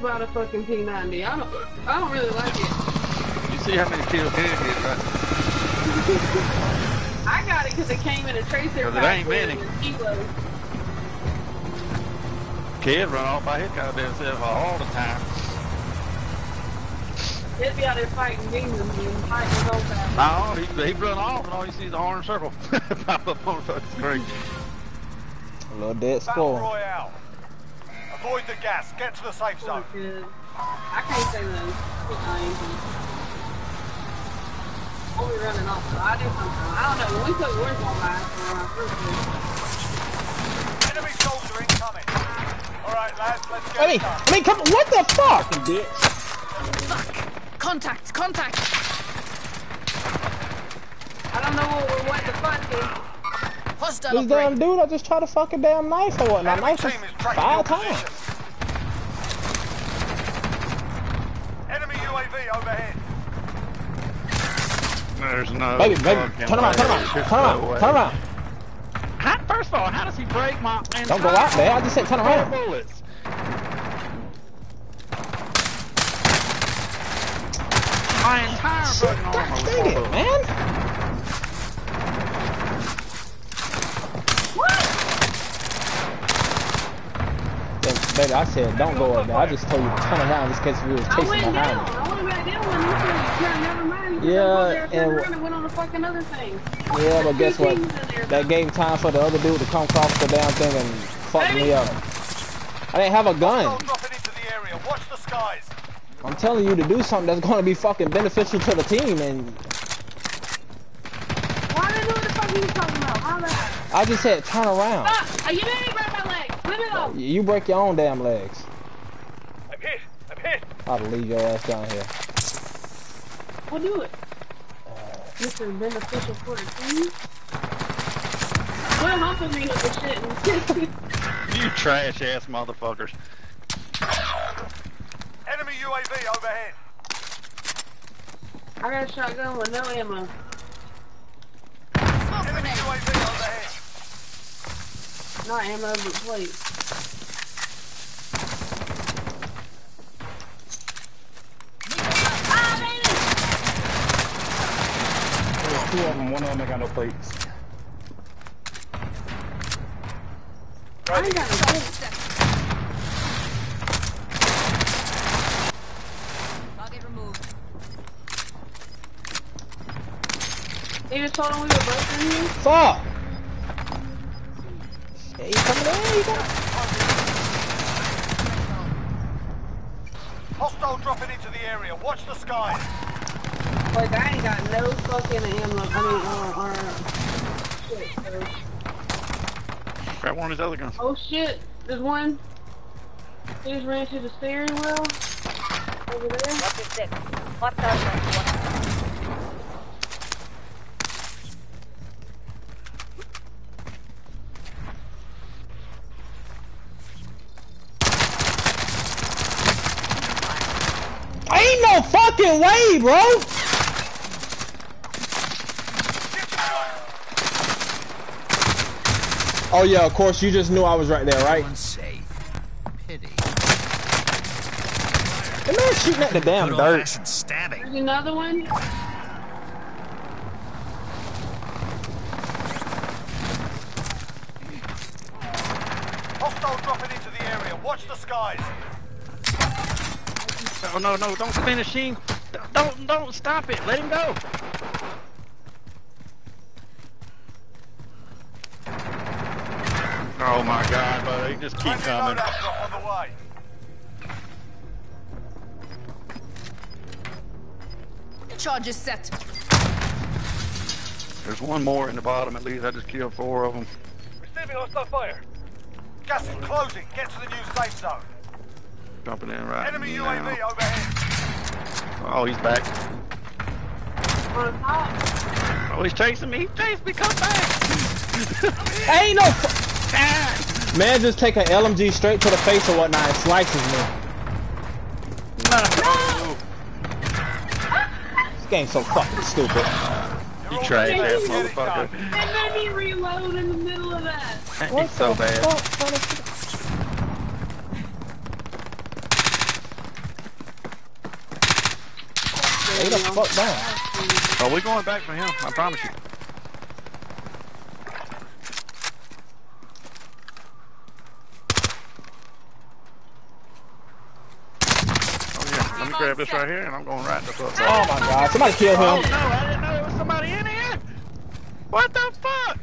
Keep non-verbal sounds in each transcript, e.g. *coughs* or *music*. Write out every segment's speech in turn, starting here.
about a fucking P90. I don't, I don't really like it. You see how many kills he get, right? I got it because it came in a tracer Cause it ain't many. Kilo. Kid run off by his goddamn self all the time. He'd be out there fighting demons and fighting his own family. No, he, he run off and all you see is the orange circle *laughs* pop up on the screen. A little dead Battle score. Royale. Avoid the gas. Get to the safe oh, zone. Good. I can't say those. I ain't. I'll be running off, so I do sometimes. I don't know. When we took words on last when I first did. Enemy soldier incoming. All right, lads, let's get Hey, it done. I mean, come what the fuck, bitch? Fuck! Contact! Contact! I don't know what, what the fuck is. Hostile This damn dude, I just tried to fucking damn knife or whatnot. Enemy Knife is team is tracking your five times. position. Enemy UAV overhead. There's no. Baby, baby, turn around, turn around, turn no around, way. turn around. How, first of all, how does he break my entire Don't go out there. I just said turn around. bullets? My entire fucking armor God was dang full it, of- man. Then, Baby, I said don't go up there. I just told you to turn around just in case we was I chasing went down. I went back down when you said, "Yeah, never mind." You Yeah, go there, and- turned around and went on the fucking other thing. Yeah, but guess what? Two teams in there, That though. gave time for the other dude to come across the damn thing and fuck me up. I didn't have a gun. into the area. Watch the skies. I'm telling you to do something that's going to be fucking beneficial to the team, and Why did what the fuck you talking about? How that? I just said turn around. Stop! Are you made me grab my leg? Leave it alone. You break your own damn legs. I'm hit. I'm hit. I'll leave your ass down here. We'll do it. This is beneficial for the team. Quit humping me with the shit You trash ass motherfuckers. Enemy UAV overhead. I got a shotgun with no ammo. Smoke Enemy grenade! UAV overhead. Not ammo, but plate. Ah, baby! There's two of them. One of them ain't got no plates. I ain't got no plate. Target removed. They just told him we were both in here. Fuck! Hey, you coming in? You got Hostile dropping into the area. Watch the skies. Like, I ain't got no fucking ammo. I mean, uh, uh, shit, so. Grab one of his other guns. Oh shit, there's one. He just ran to the steering wheel. Over there. What is this? What does that want? Ain't no fucking way, bro! Oh yeah, of course you just knew I was right there, right? Unsafe. Pity. The man shooting at the damn Good dirt. stabbing. There's another one. Hostile dropping into the area. Watch the skies. Oh no, no, don't finish him. Don't, don't stop it. Let him go. Oh my God, buddy, just keep coming. loadout drop the way. Charges set. There's one more in the bottom at least. I just killed four of them. Receiving hostile fire. Gas is closing. Get to the new safe zone. Jumping in right Enemy now. UAV overhead. Oh, he's back. Oh, he's chasing me. He chased me. Come back. Ain't no Man, just take an LMG straight to the face or whatnot and slices me. This game's so fucking stupid. You tried that, motherfucker. And then he reload in the middle of that. That so bad. Fuck? The fuck down. Oh, we're going back for him. I promise you. Grab this right here, and I'm going right the fuck. Oh my god, somebody kill Oh him. no, I didn't know there was somebody in here. What the fuck?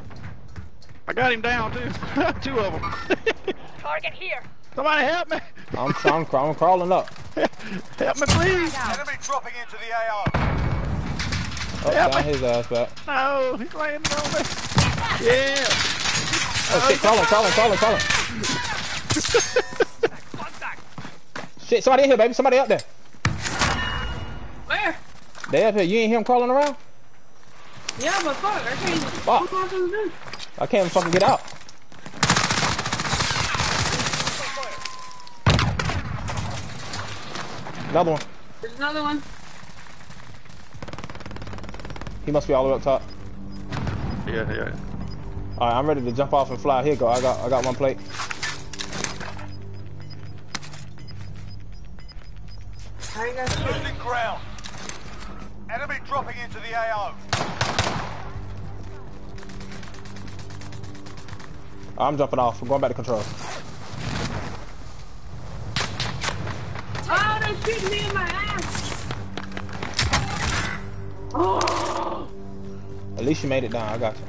I got him down too. *laughs* Two of them. *laughs* Target here. Somebody help me. I'm, I'm, I'm crawling up. *laughs* Help me, please. Enemy dropping into the AO. Oh, down his ass back. No, he's landing on me. Yeah. Oh shit, crawling, crawling, crawling, crawling. Shit, somebody in here, baby. Somebody up there. Where? They up here. You ain't hear him crawling around? Yeah, but fuck, I can't. Fuck. What am I do? I can't even fucking get out. Another one. There's another one. He must be all the way up top. Yeah, yeah. Alright, I'm ready to jump off and fly. Here go. I got I got one plate. I ain't got. Losing ground. Enemy dropping into the AO. I'm jumping off. I'm going back to control. Oh, they're shooting me in my ass. Oh. At least you made it down. I got you.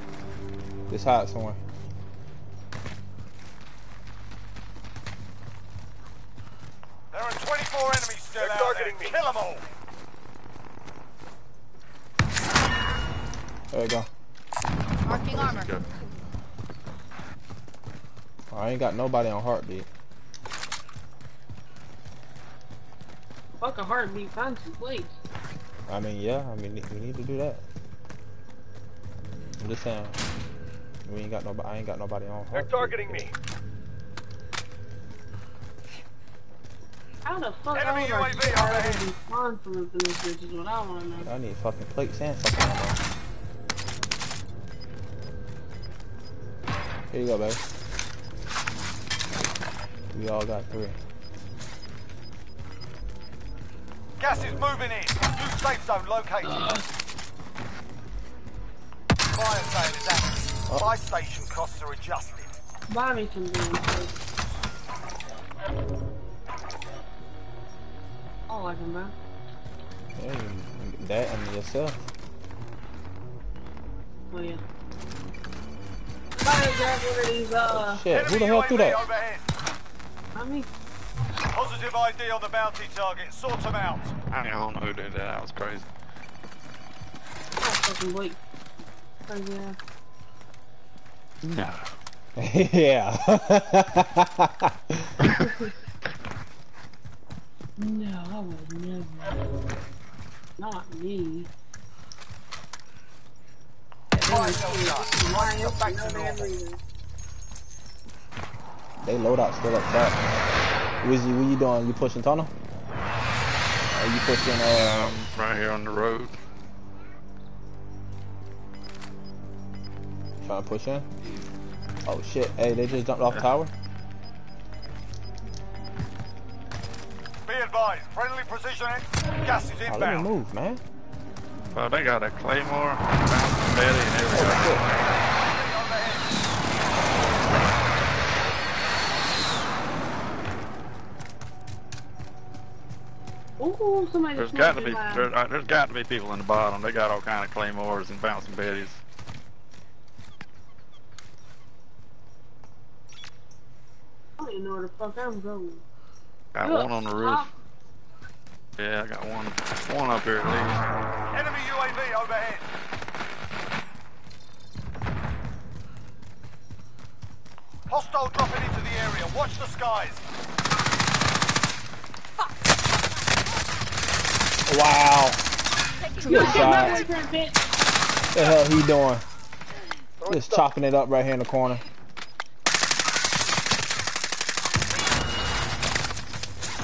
Just hide somewhere. There are 24 enemies still They're out targeting there. me. Kill them all. There we go. Marking armor. Go. I ain't got nobody on heartbeat. Fuck a heartbeat. Find some plates. I mean, yeah. I mean, we need to do that. I'm just saying. We ain't got nobody. I ain't got nobody on They're targeting me. How the fuck Enemy all of our UAV shit already overhead. be spawned from up in this bitch is what I wanna know. I need fucking plates and fucking Here you go, baby. We all got three. Gas is moving in. New safe zone located. Fire sale is active. Oh. Buy station costs are adjusted. Buy me some damn shit. All I can buy. Yeah, you- that and yourself. Oh yeah. Somebody grab one of these, uh, Shit, who the hell threw that? overhead. I Positive ID on the bounty target. Sort them out. I don't know who did that. That was crazy. I fucking wait. Crazy ass. No. yeah. *laughs* No, I would never. Not me. Fire sale done. Why Lights else are back no to damn normal. reason? They load loadout still up top. Wizzy, what you doing? You pushing tunnel? Are you pushing, uh, Um, right here on the road. trying to push in? Oh shit, hey, they just jumped off tower? Be advised. Friendly precision. Gas is Oh, let me inbound. move, man. Well, they got a claymore, bouncing Betty, and Oh, everything. Ooh, somebody There's just got to be there, uh, there's got to be people in the bottom. They got all kind of claymores and bouncing betties. I don't even know where the fuck I'm going. Got Look, one on the roof. top. Yeah, I got one, one up here at least. Enemy UAV overhead. Hostile dropping into the area. Watch the skies. Wow. You Good shot. boyfriend, bitch. the hell he doing? Just chopping it up right here in the corner.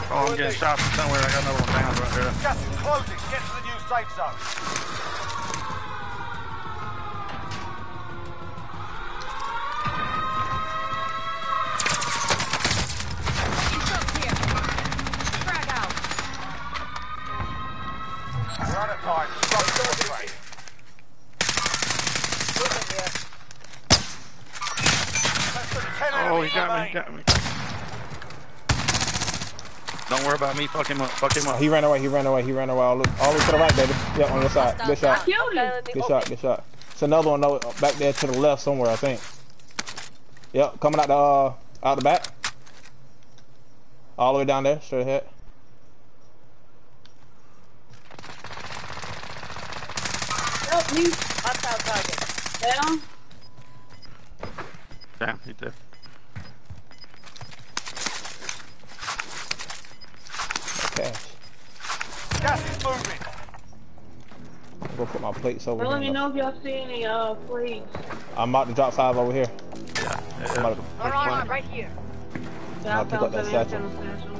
Oh, I'm getting shot from somewhere. I got another one down right there. Gas is closing. Get to the new safe zone. Worry about me. Fuck him up. Fuck him up. He ran away. He ran away. He ran away. All the, all the way to the right, baby. Yep, on your side. Good shot. Good shot. Good shot. It's another one though, back there to the left somewhere, I think. Yep, coming out the uh, out the back. All the way down there, straight ahead. Help me. Hostile target. Down. Damn, he did. Okay. Gas is moving. I'm gonna put my plates over Well, let me know if y'all see any uh plates. I'm about to drop five over here. Yeah. I'm about to, We're right here. Yeah, I I'll pick up that some, satchel. found a satchel.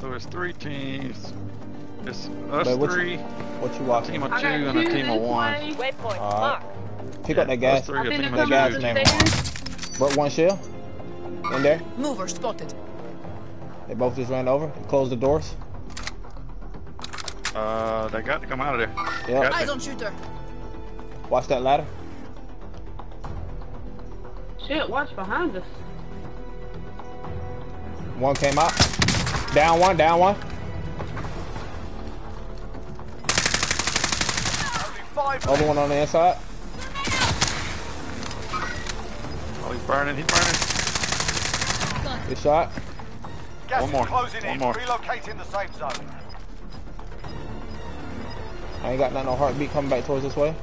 So there's three teams. It's us Wait, which- three, what you a watching? team of two, and a team of one. Waypoint. Alright. Mark. Pick up that Us gas. three, I'm a team of gas to name stairs. But one shell. In there. Mover spotted. They both just ran over. Closed the doors. Uh, they got to come out of there. Yep. Got Eyes to. on shooter. Watch that ladder. Shit, watch behind us. One came up. Down one. Down one. Only Other one on the inside. Oh, he's burning. He's burning. Good shot. Gas One more. closing One in. more. Relocating the safe zone. I ain't got nothing no heartbeat coming back towards this way.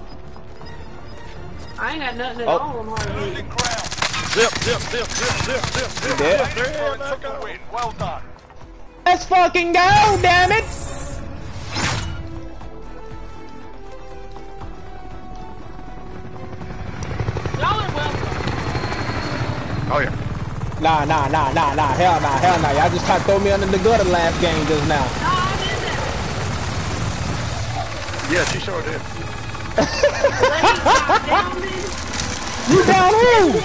I ain't got nothing at Oh. all on heartbeat. Losing ground. Zip, zip, zip, zip, zip, zip, zip. dead? zip, zip, let took go. the win. Well done. Let's fucking go, damn it! Y'all are welcome. Oh yeah. Nah, nah, nah, nah, nah, hell nah, hell nah. Y'all just tried to throw me under the gutter last game just now. No, I did that. Yeah, she sure did. Lady *laughs* got. You down who?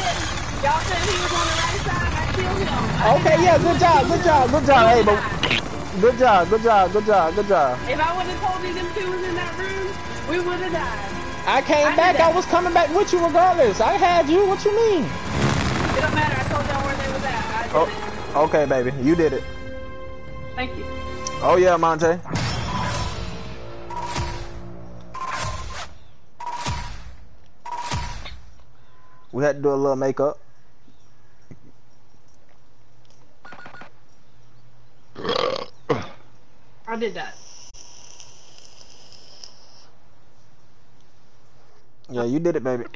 Y'all said he was on the right side. I killed him. Okay, yeah, good job, good job, good job. Hey, but good job, good job, good job, good job. If I would have told you them two was in that room, we would have died. I came I back, I was coming back with you regardless. I had you, what you mean? It don't matter. I told y'all where they was at. I did Oh, it. okay, baby, you did it. Thank you. Oh yeah, Monte. We had to do a little makeup. *coughs* I did that. Yeah, you did it, baby.